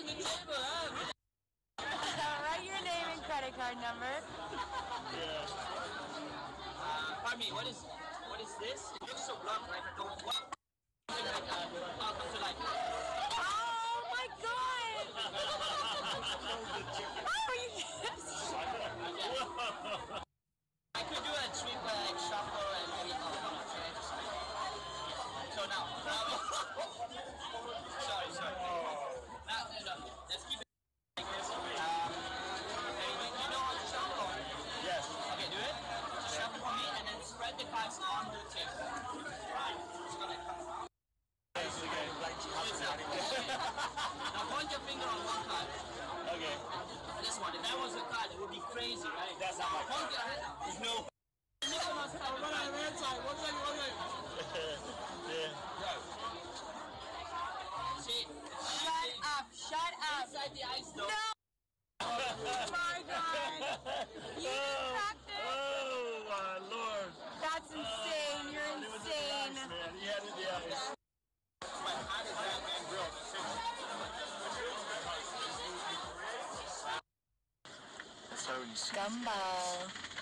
in the table, huh? Write your name and credit card number. yeah. Uh, pardon me, what is what is this? It looks so rough, like a gold what? Now point your finger on one card. Okay. This one. If that was a card, it would be crazy, right? That's not my Point card. your hand. There's no. Nicholas, I'm running on the red side. One second, one second. yeah. See, Shut up! Shut up! inside the ice though. No! Oh my god! You That's how you see. Gumball.